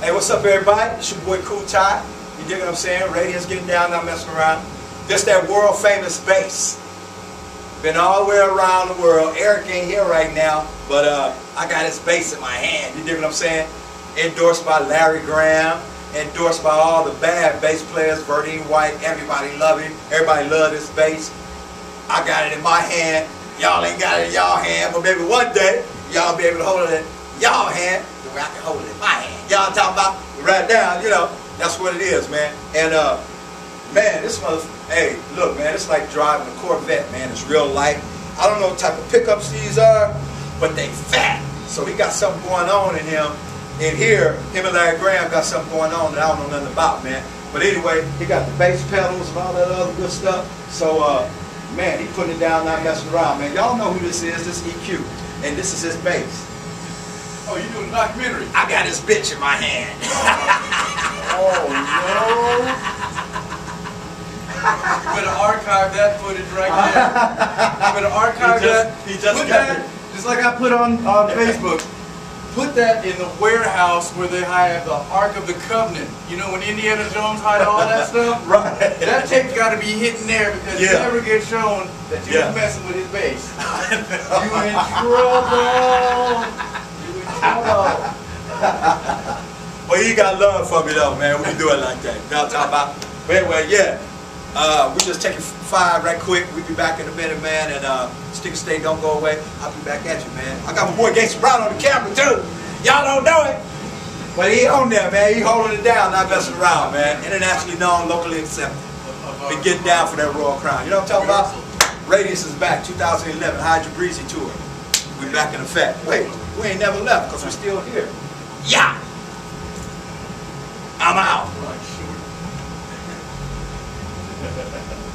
Hey, what's up, everybody? It's your boy Cool Ty. You dig what I'm saying? Radiant's getting down, not messing around. This that world famous bass. Been all the way around the world. Eric ain't here right now, but uh, I got his bass in my hand. You dig what I'm saying? Endorsed by Larry Graham. Endorsed by all the bad bass players. Verdine White. Everybody love him. Everybody love this bass. I got it in my hand. Y'all ain't got it in y'all hand, but maybe one day y'all be able to hold it y'all hand the way I can hold it in my hand. Y'all talking about right now, you know, that's what it is, man. And uh, man, this mother, hey, look, man, it's like driving a Corvette, man. It's real light. I don't know what type of pickups these are, but they fat. So he got something going on in him. In here, him and Larry Graham got something going on that I don't know nothing about, man. But anyway, he got the bass pedals and all that other good stuff. So, uh, man, he putting it down, not messing around, man. Y'all know who this is. This is EQ. And this is his bass. Oh, you doing a documentary? I got this bitch in my hand. Oh no! You better archive that footage right there. You better archive He just- that. he just put got that, it. just like I put on on Facebook. Put that in the warehouse where they have the Ark of the Covenant. You know when Indiana Jones hide all that stuff. right. That tape's got to be hidden there because Yeah. it never gets shown that you Yeah. was messing with his bass. You in trouble. You. Well, you got love for me though, man. We do it like that. Y'all talk about. But anyway, yeah. Uh, we just taking five right quick. We be back in a minute, man. And uh, stick and stay, don't go away. I'll be back at you, man. I got my boy Gangsta Brown on the camera too. Y'all don't know it. But he on there, man. He holding it down, not messing around, man. Internationally known, locally accepted. Been getting down for that Royal Crown. You know what I'm talking about? Radius is back, 2011, Hydra Breezy Tour. We back in effect. Wait, we ain't never left because we're still here. Yeah! I'm out. Right, sure.